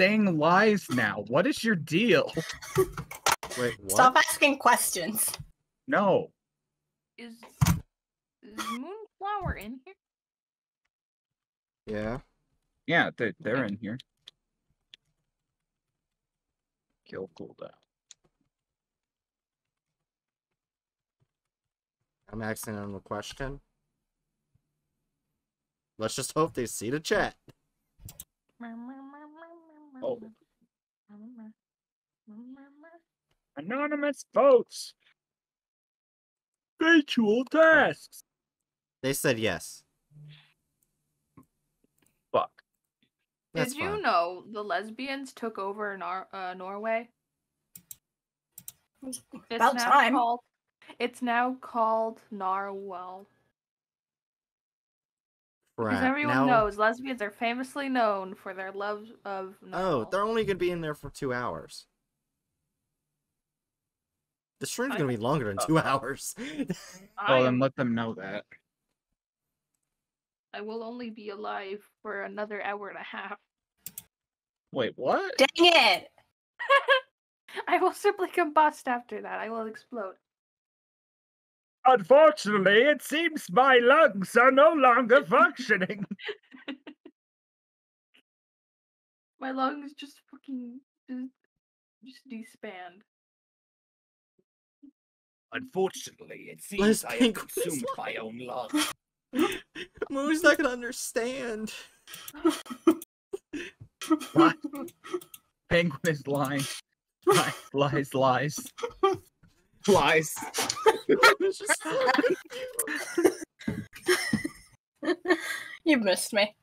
saying lies now. What is your deal? Wait, what? Stop asking questions. No. Is, is Moonflower in here? Yeah. Yeah, they, they're in here. Kill cooldown. I'm asking them a question. Let's just hope they see the chat. Oh. Anonymous votes. Virtual tasks. They said yes. Fuck. That's Did you fine. know the lesbians took over Nor- uh, Norway? It's About now time. Called, it's now called Narwhal. Because everyone Now- knows lesbians are famously known for their love of Oh, they're only gonna be in there for two hours. The stream's I- gonna be longer than two hours. I, Well, then let them know that. I will only be alive for another hour and a half. Wait, what? Dang it! I will simply combust after that. I will explode. Unfortunately, it seems my lungs are no longer functioning. My lungs just fucking just just disband. Unfortunately, it Les Penguin is my own lungs. Moo's not gonna understand. What? Penguin is lying. Lies, lies, lies. Lies. It's just so confused. you missed me.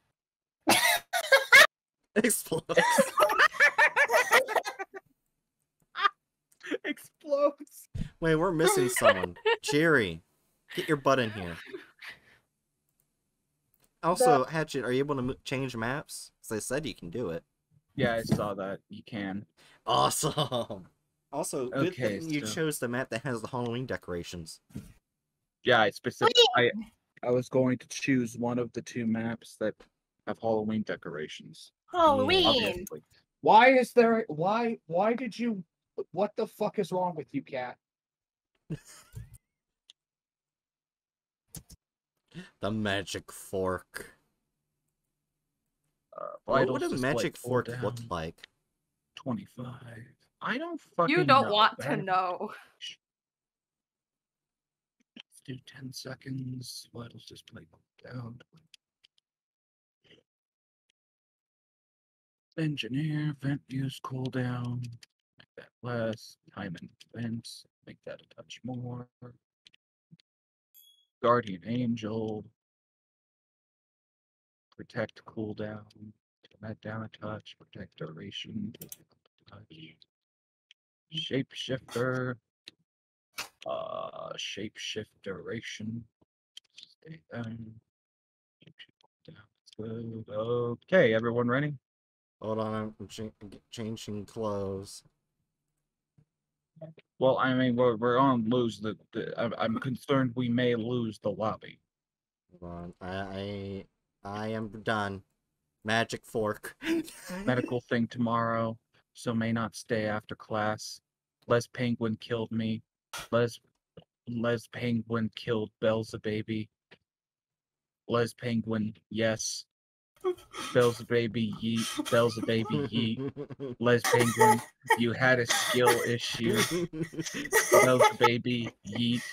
Explode. Explodes. Wait, we're missing someone. Jerry, get your butt in here. Also, Hatchet, are you able to change maps? As I said you can do it. Yeah, I saw that. You can. Awesome. Also, good Okay, thing you so- chose the map that has the Halloween decorations. Yeah, I specifically. I, I was going to choose one of the two maps that have Halloween decorations. Halloween. Obviously. Why is there? Why? Why did you? What the fuck is wrong with you, cat? The magic fork. Uh, What would a magic fork look like? Twenty-five. I don't fucking. You don't know. want to know. Let's do ten seconds. Let's just play down. Engineer vent use cooldown. Make that less. Time and vents. Make that a touch more. Guardian angel. Protect cooldown. Turn that down a touch. Protect duration. Touch. Shapeshifter. Uh, shapeshift duration. Stay down. Down. Okay, everyone ready? Hold on, I'm cha- changing clothes. Well, I mean, we're we're on lose the. the I'm, I'm concerned we may lose the lobby. Hold on, I I, I am done. Magic fork. Medical thing tomorrow, so may not stay after class. Les Penguin killed me. Les Les Penguin killed Belza baby. Les Penguin, yes. Belza baby, yeet. Belza baby, yeet. Les Penguin, you had a skill issue. Belza baby, yeet.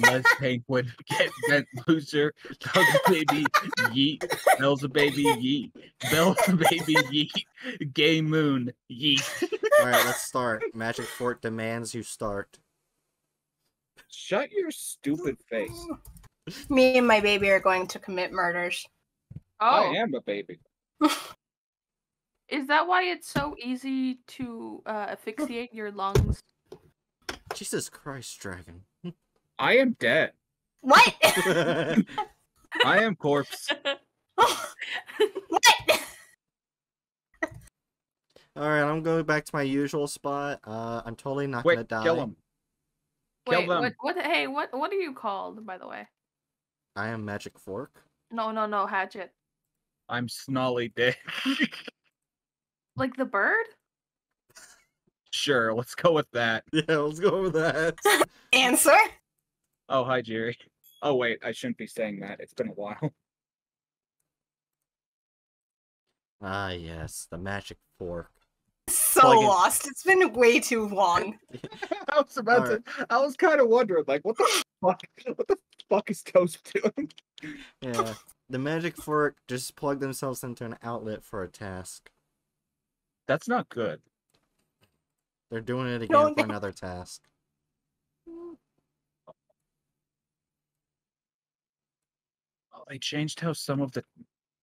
Les Penguin, get bent loser. Belza baby, yeet. Belza baby, yeet. Belza baby, yeet. Gay moon, yeet. All right, let's start. Magic Fort demands you start. Shut your stupid face. Me and my baby are going to commit murders. Oh, I am a baby. is that why it's so easy to uh, asphyxiate your lungs? Jesus Christ, dragon. I am dead. What? I am corpse. what? All right, I'm going back to my usual spot. Uh, I'm totally not Wait, gonna die. kill him. Kill Wait, them. what? What? Hey, what? What are you called, by the way? I am magic fork. No, no, no, Hatchet. I'm Snolly Dick. Like the bird? Sure, let's go with that. Yeah, let's go with that. Answer. Oh, hi, Jerry. Oh, wait, I shouldn't be saying that. It's been a while. ah, yes, the magic fork. So Plug in- lost. It's been way too long. I was about Alright. to. I was kind of wondering, like, what the fuck? What the fuck is Toast doing? Yeah, the magic fork just plug themselves into an outlet for a task. That's not good. They're doing it No, again for no. another task. They changed how some of the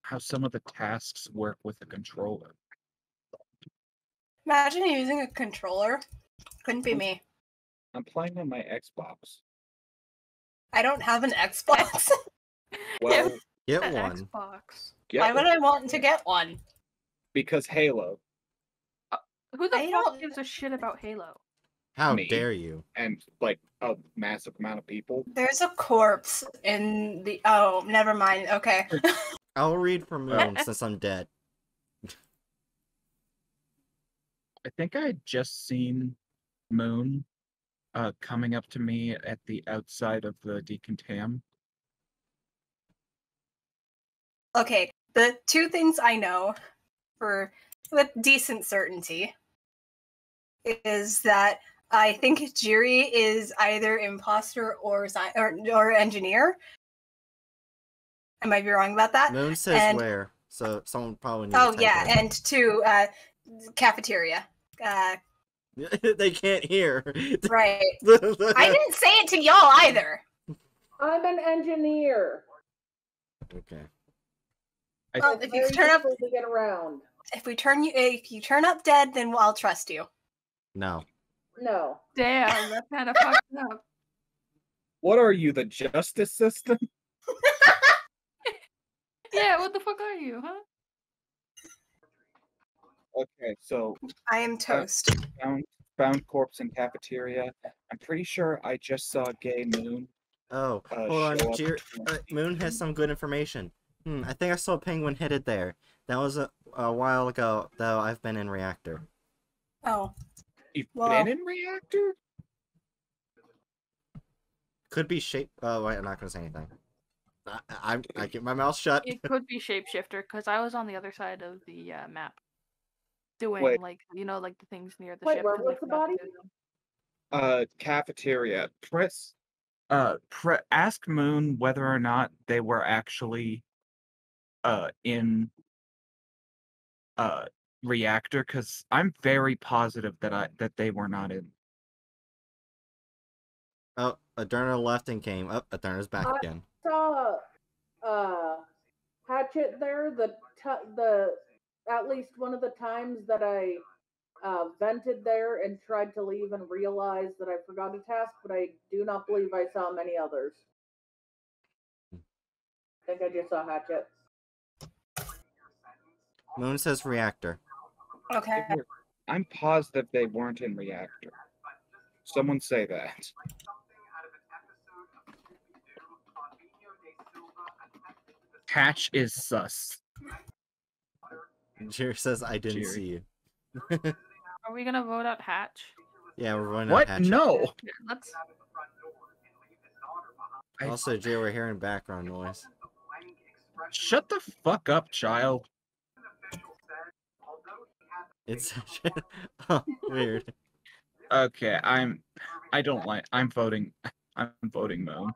how some of the tasks work with the controller. Imagine using a controller. Couldn't be me. I'm playing on my Xbox. I don't have an Xbox. Well, Get An one. Xbox. yeah, Why would I want to get one? because Halo Who the I fuck don't- gives a shit about Halo? How Me. dare you? and like a massive amount of people. There's a corpse in the. Oh, never mind. Okay. I'll read for Moon since I'm dead. I think I had just seen Moon uh coming up to me at the outside of the decontam. Okay. The two things I know for with decent certainty is that I think Jiri is either imposter or sci- or, or engineer. I might be wrong about that. Moon says and- where, so someone probably needs Oh to yeah, it in. and to uh, cafeteria. Uh, they can't hear. right. I didn't say it to y'all either. I'm an engineer. okay. Well, It's if you turn up, to get around. if we turn you, if you turn up dead, then I'll trust you. No. No. Damn, that kind of fucked up. What are you, the justice system? Yeah, what the fuck are you, huh? Okay, so I am toast. found found corpse in cafeteria. I'm pretty sure I just saw Gay Moon. Oh, Uh, hold on. show up Jer- to- uh, Moon has some good information. Hmm, I think I saw a penguin headed there. That was a, a while ago, though I've been in reactor. Oh, You've Well- been in reactor? Could be shape. Oh, wait, I'm not gonna say anything. I, I, I keep my mouth shut. It could be shapeshifter because I was on the other side of the uh, map, doing Wait. like you know like the things near the Wait, ship. where was the body? Uh, cafeteria. Press. Uh, pre- ask Moon whether or not they were actually, uh, in, uh, reactor, because I'm very positive that I that they were not in. Oh, Adurna left and came. Oh, Adurna's back I- again. Saw uh Hatchet there. The t- the at least one of the times that I uh, vented there and tried to leave and realized that I forgot a task, but I do not believe I saw many others. I think I just saw Hatchet. Moon says reactor. Okay. I'm positive they weren't in reactor. Someone say that. Hatch is sus. Jerry says I didn't Jerry. see you. Are we gonna vote out Hatch? Yeah, we're running What? out Hatchet. No. Let's. Also, Jay, we're hearing background noise. Shut the fuck up, child. It's oh, weird. Okay, I'm. I don't like. I'm voting. I'm voting Moon.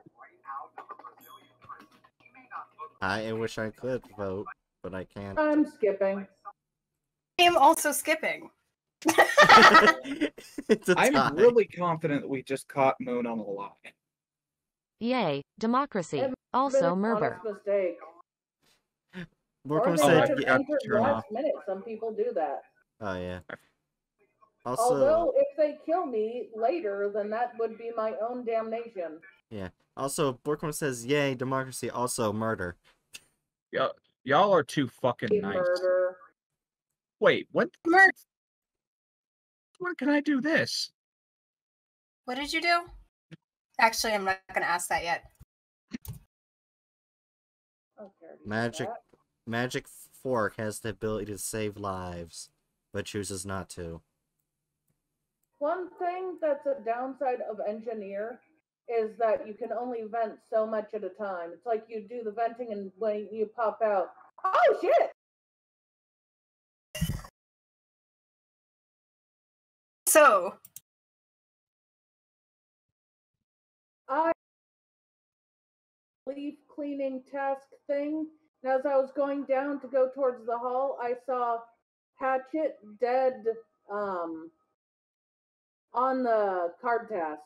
I wish I could vote, but I can't. I'm skipping. I am also skipping. it's a tie. I'm really confident that we just caught Moon on a lie. Yay, democracy. It Also an murder. honest mistake. Or Borkum I might said, have forgot to entered turn off. minute. Some people do that. "Oh yeah." Also, Although, if they kill me later, then that would be my own damnation. Yeah. Also, Borkum says, "Yay, democracy." Also, murder. Y'all, y'all are too fucking A nice. Murder. Wait, what? Mer- When can I do this? What did you do? Actually, I'm not gonna ask that yet. Okay, I already did Magic. that. Magic fork has the ability to save lives. But chooses not to. One thing that's a downside of engineer is that you can only vent so much at a time. It's like you do the venting and when you pop out, oh shit! So, I leaf cleaning task thing. And as I was going down to go towards the hall, I saw Hatchet dead um on the card task.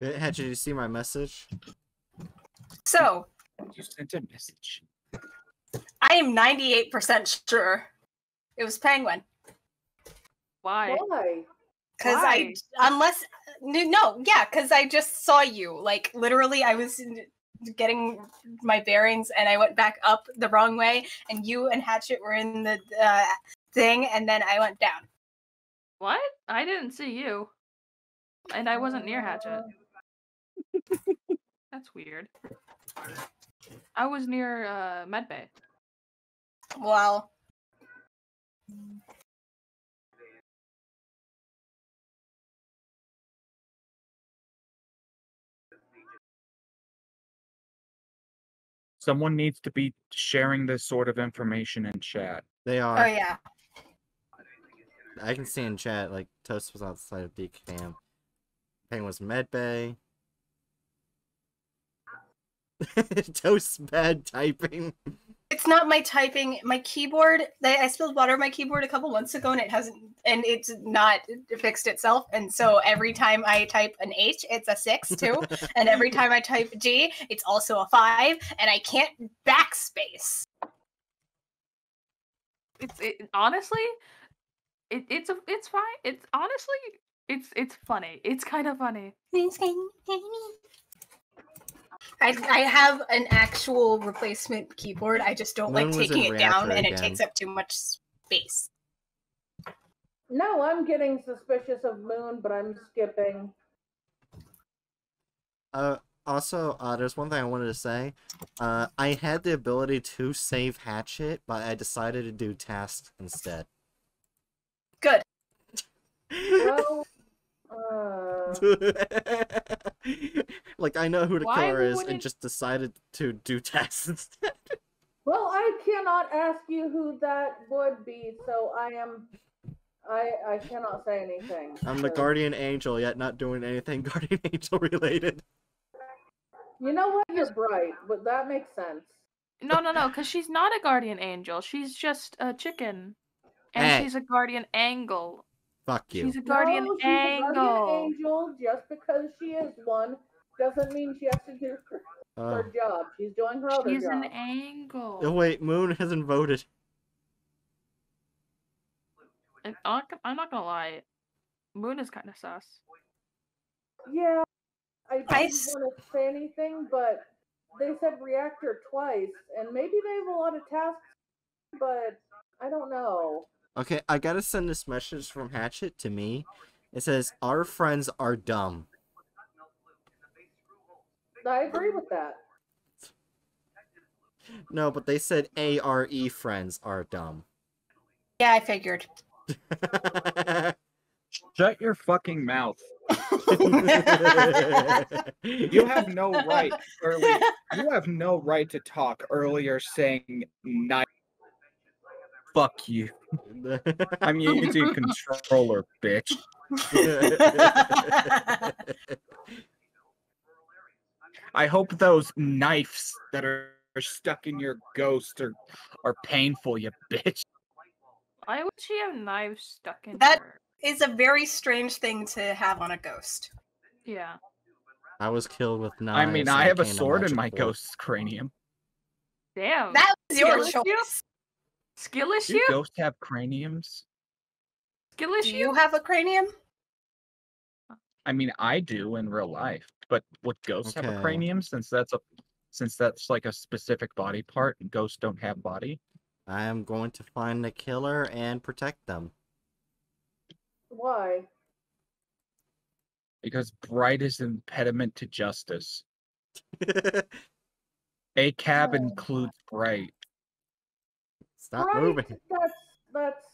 Hatchet, did you see my message? so You sent a message. I am 98% sure it was Penguin. Why? Why? Because I, unless, no, yeah, because I just saw you. Like, literally, I was getting my bearings and I went back up the wrong way, and you and Hatchet were in the uh, thing, and then I went down. What? I didn't see you. And I wasn't near Hatchet. That's weird. I was near uh Medbay. Well, Someone needs to be sharing this sort of information in chat. They oh, are. oh yeah. I can see in chat, like, Toast was outside of DCAM. Penguin was medbay. Toast bad typing. It's not my typing. My keyboard. I I spilled water on my keyboard a couple months ago, and it hasn't, and it's not fixed itself. And so every time I type an H, it's a six too, and every time I type G, it's also a five, and I can't backspace. It's it, honestly, it, it's a it's fine. It's honestly it's it's funny. It's kind of funny. I, I have an actual replacement keyboard. I just don't When like taking it it down, Reactor and it takes up too much space. No, I'm getting suspicious of Moon, but I'm skipping. Uh, also, uh, there's one thing I wanted to say. Uh, I had the ability to save Hatchet, but I decided to do tasks instead. Good. Well, like I know who the Why killer is, and wouldn't- just decided to do tests instead. well, I cannot ask you who that would be, so I am. I I cannot say anything. I'm the guardian angel, yet not doing anything guardian angel related. You know what? You're bright, but that makes sense. No, no, no, because she's not a guardian angel. She's just a chicken, and Hey. she's a guardian angle. Fuck you. She's a guardian no, she's angle. a guardian angel. Just because she is one doesn't mean she has to do her, Oh. her job. She's doing her other She's job. an angle. oh wait, Moon hasn't voted. And I'm not- gonna lie, Moon is kind of sus. Yeah, I didn't I s- want to say anything, but they said reactor twice, and maybe they have a lot of tasks, but I don't know. Okay, I gotta send this message from Hatchet to me. It says, Our friends are dumb. I agree with that. No, but they said ARE friends are dumb. Yeah, I figured. Shut your fucking mouth. You have no right early. You have no right to talk earlier saying night. Fuck you. I'm using controller, bitch. I hope those knives that are are stuck in your ghost are are painful, you bitch. Why would she have knives stuck in That- her? It's a very strange thing to have on a ghost. Yeah. I was killed with knives. I mean, I have a sword in my force. ghost's cranium. Damn. That was your Skill issue? Do ghosts have craniums? Skill issue? Do you have a cranium? Uh I mean, I do in real life, but would ghosts have a cranium since that's a since that's like a specific body part and ghosts don't have body? I am going to find the killer and protect them. Why? Because bright is an impediment to justice. A cab Oh. includes bright. Stop Right, moving. That's that's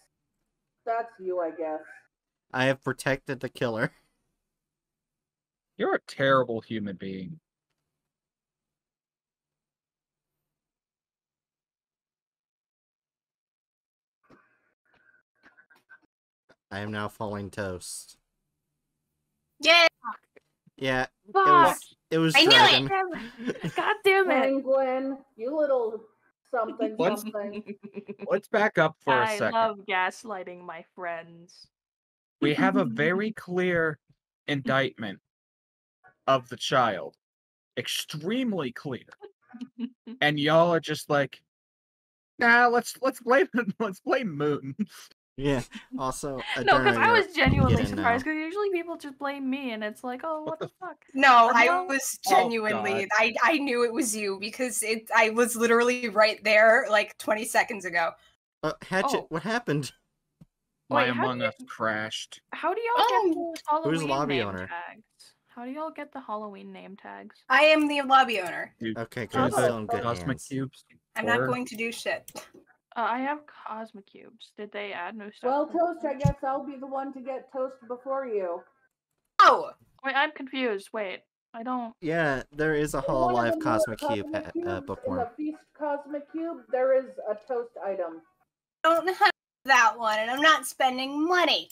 that's you, I guess. I have protected the killer. You're a terrible human being. I am now falling toast. Yeah. Yeah, it was it was I knew it! God damn it! Penguin, you little something What's- something. Let's back up for a I second. love gaslighting my friends. We have a very clear indictment of the child. Extremely clear. And y'all are just like, nah, let's let's blame let's blame Moon. Yeah. Also, no, because I was genuinely surprised. Because usually people just blame me, and it's like, oh, what, What the fuck? No, Or I was Oh, genuinely. God. I I knew it was you because it. I was literally right there like 20 seconds ago. Uh, Hatchet, Oh. what happened? My Wait, how do Among you- Us crashed. How do y'all Oh, get those Halloween lobby name owner? tags? How do y'all get the Halloween name tags? I am the lobby owner. Okay, Those good. are Still in good Cosmic hands. cubes. I'm not going to do shit. Uh, I have Cosmic Cubes. Did they add new stuff? Well, Toast. I guess I'll be the one to get toast before you. Oh, Wait, I'm confused. Wait, I don't. Yeah, there is a In one of Hololive Cosmic Cube Cosmic ha- uh, Cubes, In the Feast Cosmic Cube, there is a toast item. I don't have that one, and I'm not spending money.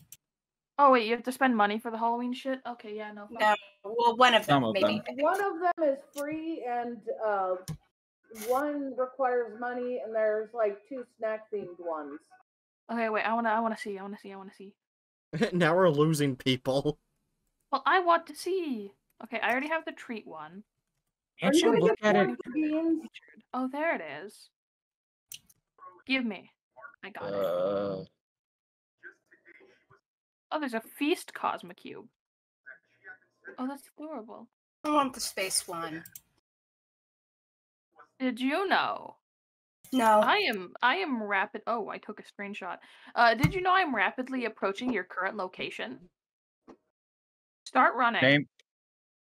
Oh wait, you have to spend money for the Halloween shit. Okay, yeah, no. No, well, one of them Some of maybe. One of them is free, and uh, one requires money, and there's like two snack themed ones. Okay, wait. I wanna. I wanna see. I wanna see. I wanna see. now we're losing people. Well, I want to see. Okay, I already have the treat one. Can't Are you gonna look at it? beans? Oh, there it is. Give me. I got it. Uh, Oh, there's a feast Cosmic Cube. Oh, that's adorable. I want the space one. Did you know? No. I am I am rapid oh, I took a screenshot. Uh did you know I'm rapidly approaching your current location? Start running. name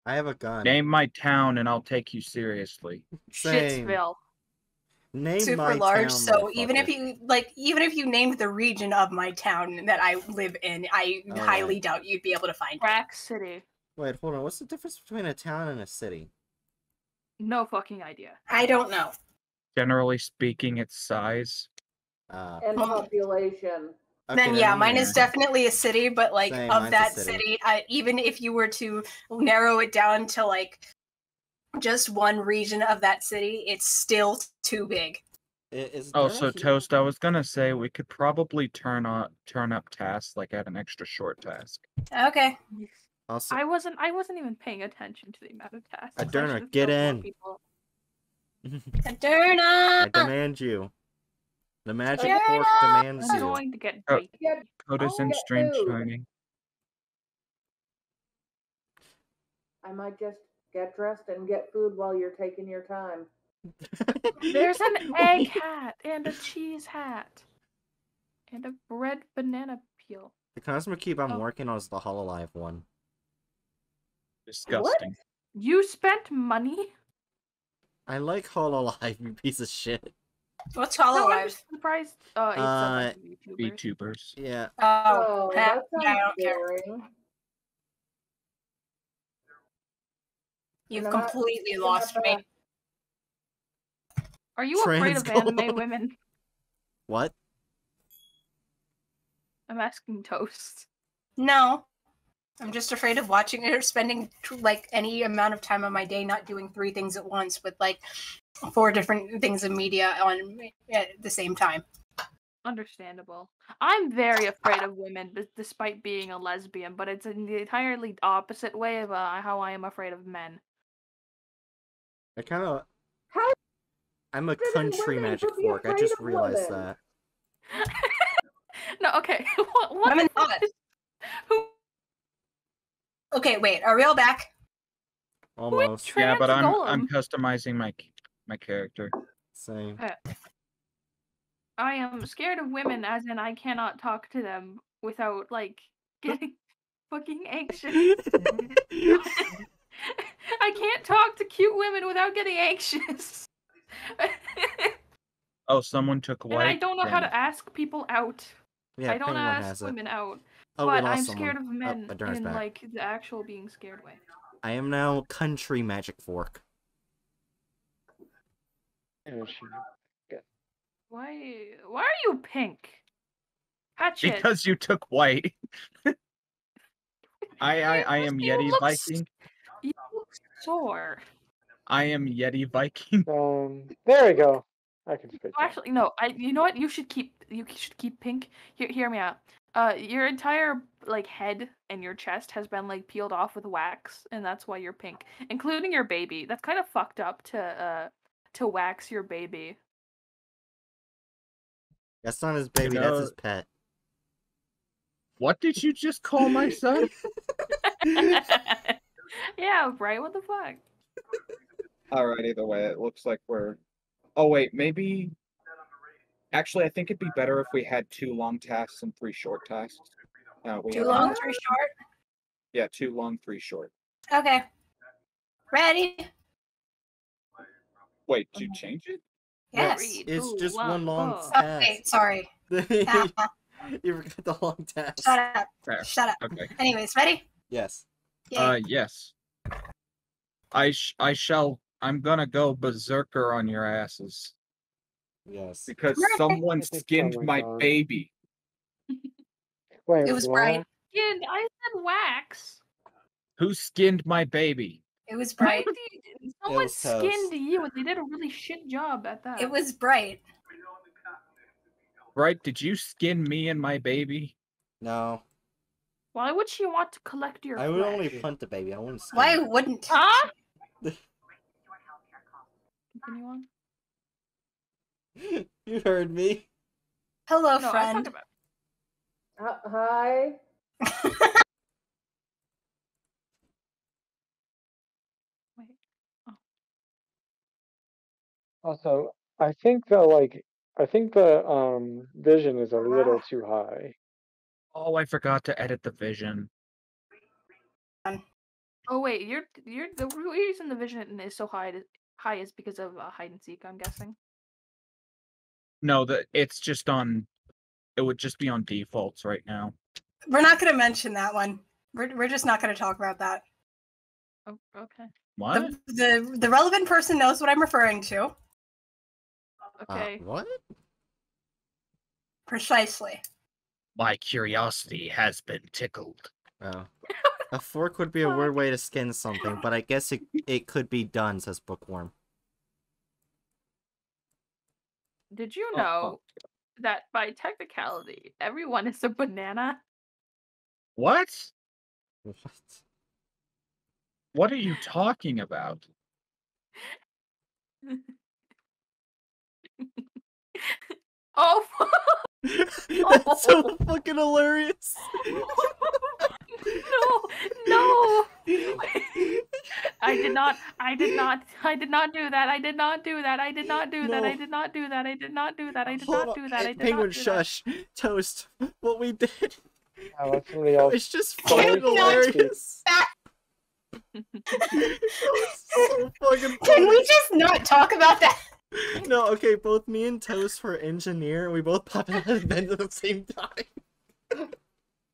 I have a gun. name my town and I'll take you seriously. Same. Shitsville. Name super my large town, so even if you like even if you named the region of my town that i live in i Oh, highly right. doubt you'd be able to find it Rack City. Wait, hold on. What's the difference between a town and a city? No fucking idea. i don't know Generally speaking, its size. Uh, and population. okay, then yeah mine is definitely a city but like Same, of that city. city, I, even if you were to narrow it down to like just one region of that city it's still too big I- is Oh, so hu- toast. I was gonna say we could probably turn on turn up tasks like at an extra short task. okay Also, I wasn't I wasn't even paying attention to the amount of tasks. I Adurna, should've get killed more in. people. I Moderna! demand you. The magic Yeah. fork demands I'm you. going to get Oh. bacon. Coda's Oh, in get stream shining. I might just get dressed and get food while you're taking your time. There's an egg hat and a cheese hat. And a bread banana peel. The Cosmic Cube I'm Oh. working on is the Hololive one. Disgusting. You spent money? I like Hololive, you piece of shit. what's No, I'm hololive just surprised. Uh, it's a Uh, bunch of YouTubers. VTubers. Yeah, oh, Oh, ha- that yeah, I don't care. you've And not- completely I'm lost me Are you afraid of anime women? what? I'm asking Toast. no i'm just afraid of watching it or spending like any amount of time on my day not doing three things at once with like four different things of media on at the same time Understandable. I'm very afraid of women, d- despite being a lesbian, but it's in the entirely opposite way of uh, how I am afraid of men. I kind of. How I'm a country magic fork. I just realized women? that. no, okay. what, what Women the is- Who? Okay wait are we all back Almost. Yeah, but I'm I'm customizing my my character. Same. Uh, I am scared of women, as in I cannot talk to them without like getting. fucking anxious. I can't talk to cute women without getting anxious. Oh, someone took and. I don't know how to ask people out. yeah, I don't ask has it. women out. Oh, but I'm someone. scared of Oh, men Adurna's in back. like the actual being scared way. I am now country magic fork. And Why why are you pink? Hatchet. Because you took white. I I, I am You Yeti look Viking. you look sore. I am Yeti Viking. Um, there we go. I can speak. Oh, actually, no. I. You know what? You should keep. You should keep pink. Hear, hear me out. Uh, your entire like head and your chest has been like peeled off with wax, and that's why you're pink, including your baby. That's kind of fucked up to uh to wax your baby. That's not his baby, that's his pet. What did you just call my son? yeah, right. What the fuck? All right, either way, it looks like we're. Oh wait, maybe. Actually, I think it'd be better if we had two long tasks and three short tasks. Uh, we Too have- long, too short. Yeah, two long, three short. Okay. Ready? Wait, did you change it? Yes. Three, It's two, just one long go. Oh, task. wait, sorry. you forgot the long task. Shut up. Fair. Shut up. Okay. Anyways, ready? Yes. Yay. Uh, yes. I sh- I shall. I'm gonna go berserker on your asses Yes. because Perfect. someone Oh my skinned my God. baby. Wait, it was what? bright. Skin. I said wax. Who skinned my baby? It was bright. would Someone was toast. skinned you, and they did a really shit job at that. It was bright. Right? Did you skin me and my baby? No. Why would she want to collect your? I would only flesh? punt the baby. I wouldn't skin Why it. wouldn't? Huh? Continue on. you heard me. Hello, No, friend. about. H- Hi. Wait. Also, I think the like, I think the um vision is a little too high. Oh, I forgot to edit the vision. Oh wait, you're you're the reason the vision is so high to, high is because of uh, hide and seek. I'm guessing. No, that it's just on. It would just be on defaults right now. We're not going to mention that one. We're, we're just not going to talk about that. Oh, okay. What? The, the the relevant person knows what I'm referring to. Uh, Okay. what? Precisely. My curiosity has been tickled. Oh. A fork would be a weird way to skin something, but I guess it it could be done, says Bookworm. Did you Oh, know oh. that by technicality, everyone is a banana? What? What? What are you talking about? Oh. That's so oh. fucking hilarious. no, no. I did not. I did not. I did not do that. I did not do that. I did not do that. I did not do that. I did not do that. I did Hold not on. do that. I did Penguin, not do that. shush. Toast. What we did. Now let somebody. It's just fucking we not do hilarious. so fucking Can we just not talk about that? No, okay, both me and Toast were engineer, and we both popped out of bed at the same time.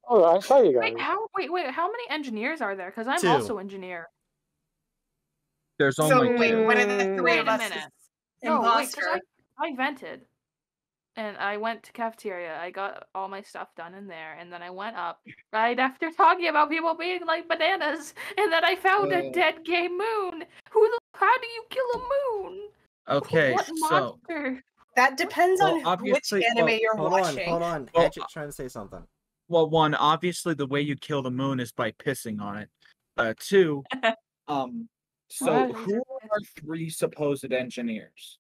Oh, I saw you guys. Wait, how? Wait, wait. How many engineers are there? Because I'm Two. also engineer. There's So only wait, two. one of the three Wait of a us minute. No, wait, 'cause imposter. I, I vented. And I went to cafeteria. I got all my stuff done in there, and then I went up right after talking about people being like bananas, and then I found a Uh. dead gay moon. Who the? How do you kill a moon? Okay, What so monster? That depends Well, on which anime well, you're Hold watching. on, hold on. Well, Hatchet's trying to say something. well, one obviously the way you kill the moon is by pissing on it. Uh, two, um, so What? who are three supposed engineers?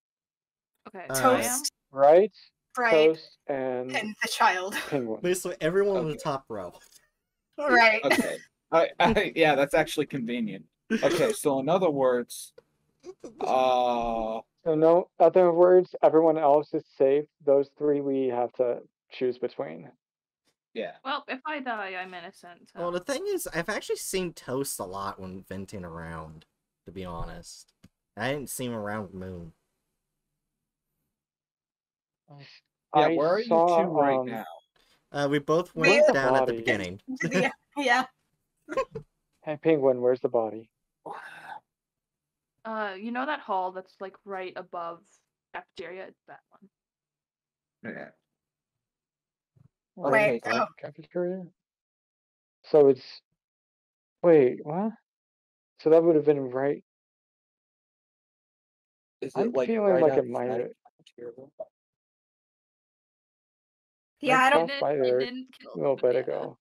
Okay, Uh, so I am. Toast, Right? right, Toast and and the child. penguin. Basically, everyone on the top row. Right. Okay, I, I, yeah, that's actually convenient. Okay, so in other words, uh, So no other words. Everyone else is safe. Those three we have to choose between. Yeah. Well, if I die, I'm innocent. So. Well, the thing is, I've actually seen Toast a lot when venting around. To be honest, I didn't see him around Moon. Yeah, I where are saw, you two right um, now? Uh, we both Where's went the down at the beginning. yeah, yeah. Hey, Penguin, where's the body? Uh, you know that hall that's like right above cafeteria? It's that one. Yeah. Wait, Okay, oh, Cafeteria? So it's. Wait, what? So that would have been right. Is I'm like feeling right like it outside might have- yeah, I don't. crossed by there a kill little the bit data. ago.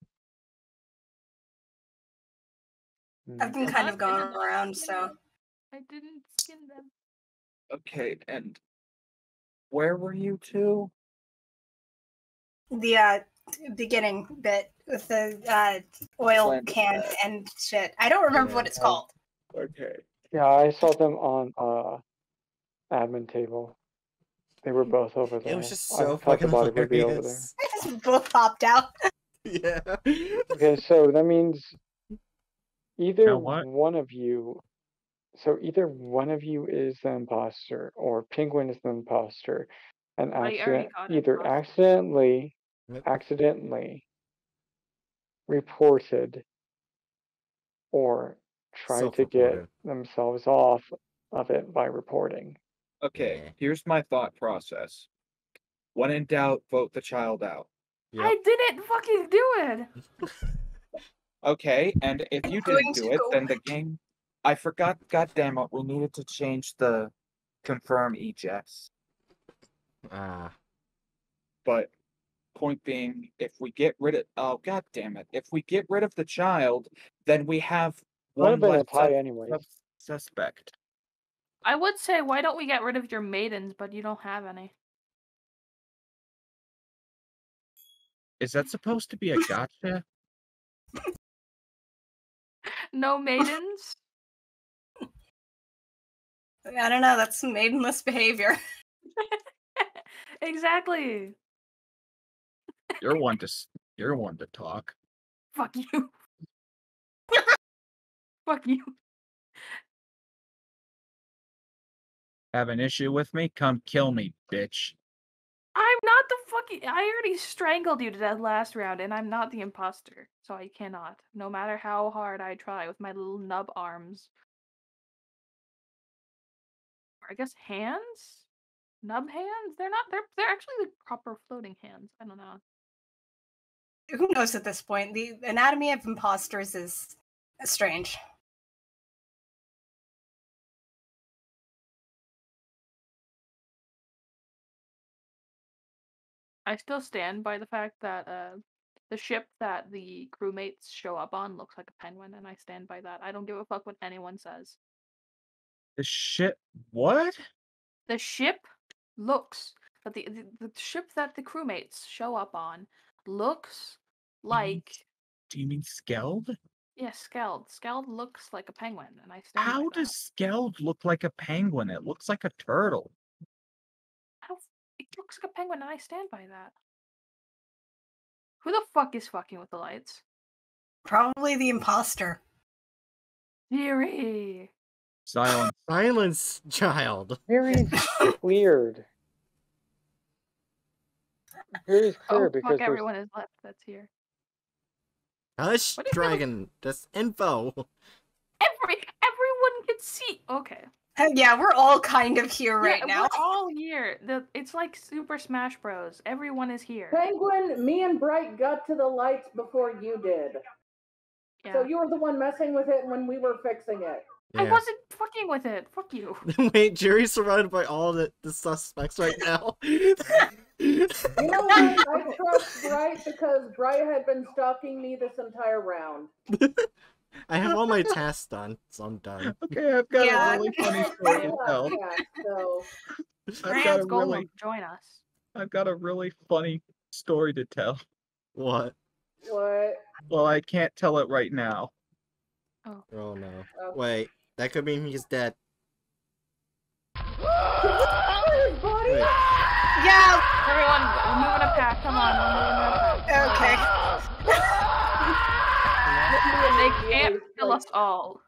Hmm. I've been kind of going around, so video. I didn't skin them. Okay, and where were you two? the uh, beginning bit with the uh, oil Blend can that. and shit. I don't remember what it's I- called. Okay. Yeah, I saw them on uh admin table. They were both over there. It was just I so the fucking body would be over there. I just both popped out. yeah. Okay, so that means either Now what? one of you. So either one of you is the imposter, or Penguin is the imposter, and accident either imposter. accidentally, Yep. accidentally reported, or tried to get themselves off of it by reporting. Okay, mm. here's my thought process. When in doubt, vote the child out. Yep. I didn't fucking do it. Okay, and if you didn't do to it, then the game. I forgot. God damn it! We needed to change the confirm ejects. Ah. But point being, if we get rid of oh god damn it, if we get rid of the child, then we have one been a less tie sus- anyways. suspect. I would say, why don't we get rid of your maidens, but you don't have any. Is that supposed to be a gotcha? No maidens? I don't know. That's some maidenless behavior. exactly. You're one to you're one to talk. Fuck you. Fuck you. Have an issue with me? Come kill me, bitch. I'm not the fucking. I already strangled you to death last round, and I'm not the imposter, so I cannot. No matter how hard I try with my little nub arms. I guess hands? Nub hands? They're not. They're they're actually the proper floating hands. I don't know. Who knows at this point? The anatomy of imposters is strange. I still stand by the fact that uh, the ship that the crewmates show up on looks like a penguin, and I stand by that. I don't give a fuck what anyone says. The ship. What? The ship looks, but the, the the ship that the crewmates show up on looks like Do you mean Skeld? yeah, Skeld. Skeld looks like a penguin, and I stand. How by does that. Skeld look like a penguin? It looks like a turtle. I don't, it looks like a penguin, and I stand by that. Who the fuck is fucking with the lights? Probably the imposter. Theory. Silence. Silence, child. Very cleared. Very clear Oh because fuck! Everyone is left. That's here. Hush, What do dragon. That's info. Every everyone can see. Okay. Uh, Yeah, we're all kind of here right yeah, now. We're all here. The, it's like Super Smash Bros. Everyone is here. Penguin, me and Bright got to the lights before you did. Yeah. So you were the one messing with it when we were fixing it. I wasn't fucking with it. Fuck you. Wait, Jerry's surrounded by all the, the suspects right now. You know what? I trust Bright because Bright had been stalking me this entire round. I have all my tasks done, so I'm done. Okay, I've got Yeah. a really funny story to tell. yeah, so I've got a Golem, really, join us. I've got a really funny story to tell. What? what? Well, I can't tell it right now. Oh oh no. Oh. Wait, that could mean he's dead. His? Wait. Yeah, Everyone, we're moving a pack. Come on, we're moving a pack. Okay. They can't kill us all.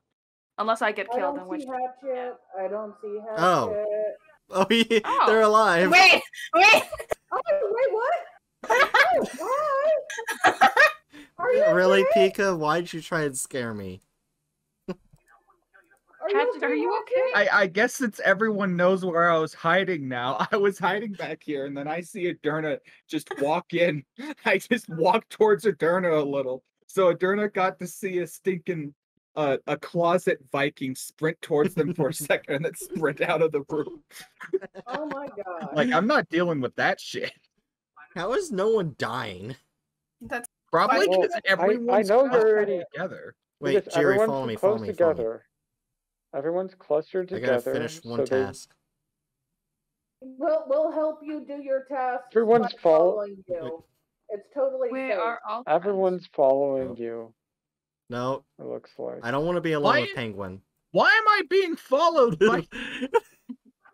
Unless I get I killed, don't in which Hatchet. I don't see Hatchet. Oh. Oh, yeah, Oh. they're alive. Wait, wait. Oh, wait, what? Oh, hi. Are you really, okay? Pika? Why'd you try and scare me? Are Hatchet, are you okay? I, I guess since everyone knows where I was hiding now, I was hiding back here, and then I see Adurna just walk in. I just walked towards Adurna a little. So Adurna got to see a stinking uh, a closet Viking sprint towards them for a second and then sprint out of the room. Oh my god. Like I'm not dealing with that shit. How is no one dying? That's Probably Well, because I- I everyone's know you're clustered already- together. Wait, Jerry, follow me, follow me, follow me. Together. Everyone's clustered I together. gotta finish one so they- task. We'll we'll help you do your task. Everyone's by follow- following you. It's totally We safe. are all. friends. Everyone's following you. No, It looks like. I don't want to be alone Why with is- Penguin. Why am I being followed? By...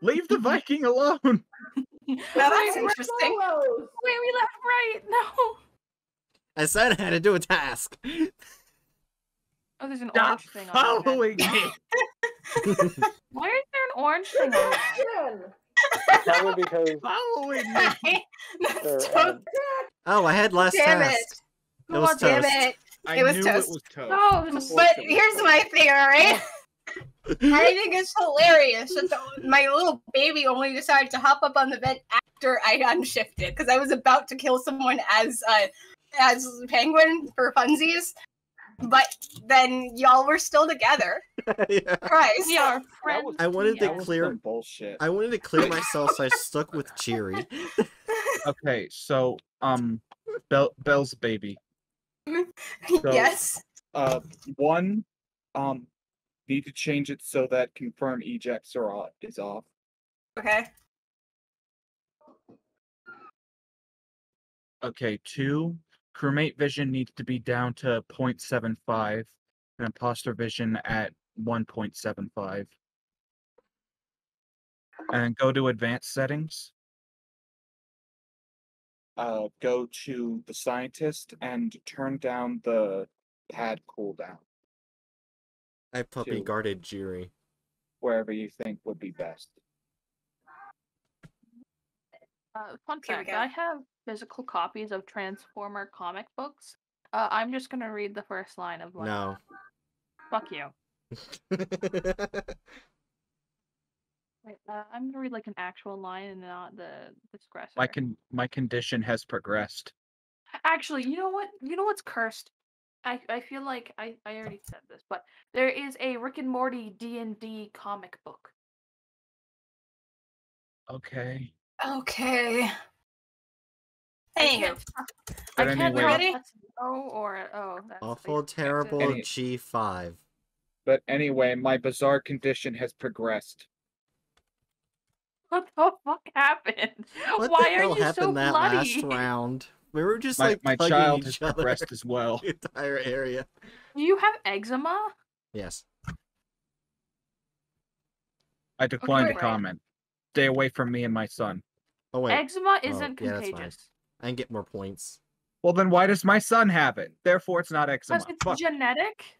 Leave the Viking alone. Now that's Wait, interesting. Follows. Wait, we left right. No. I said I had to do a task. Oh, there's an Stop orange thing on my head. following me. Why is there an orange thing on my head? Action. Probably because following me. That's they're, um, Oh, I had less damn task. it. It was Damn toast. it. I It was knew toast. it was toast. No, there's But here's my thing, alright? I think it's hilarious that the, my little baby only decided to hop up on the bed after I unshifted because I was about to kill someone as uh, as penguin for funsies, but then y'all were still together. Yeah. Christ. We are friends. I wanted to clear. bullshit. I wanted to clear myself, so I stuck with Jiri. Okay, so um, Bell Bell's baby. yes. Uh, one, um, need to change it so that confirm ejects are off, is off. Okay. Okay, two, crewmate vision needs to be down to 0.75 and imposter vision at 1.75. And go to advanced settings. Uh, go to the scientist and turn down the pad cooldown I puppy Two. guarded Jiri. wherever you think would be best. Uh, fun Here we fact: go. I have physical copies of Transformer comic books. Uh, I'm just gonna read the first line of one. No. Fuck you. Wait, uh, I'm gonna read like an actual line and not the discretion. My con my condition has progressed. Actually, you know what? You know what's cursed? I I feel like I I already said this, but there is a Rick and Morty D and D comic book. Okay. Okay. I Anywho. can't, I But can't anyway- tell if Ready? that's or oh. That's Awful you expected. terrible Any- G5. But anyway, my bizarre condition has progressed. What the fuck happened? What Why the hell are you happened so that bloody? last round? We were just My, like my child has each other progressed as well. the entire area. Do you have eczema? Yes. I declined to right. comment. Stay away from me and my son. Oh wait, Eczema Oh, isn't yeah, that's fine. contagious. I can get more points. Well, then why does my son have it? Therefore, it's not eczema. Because it's Fuck. genetic.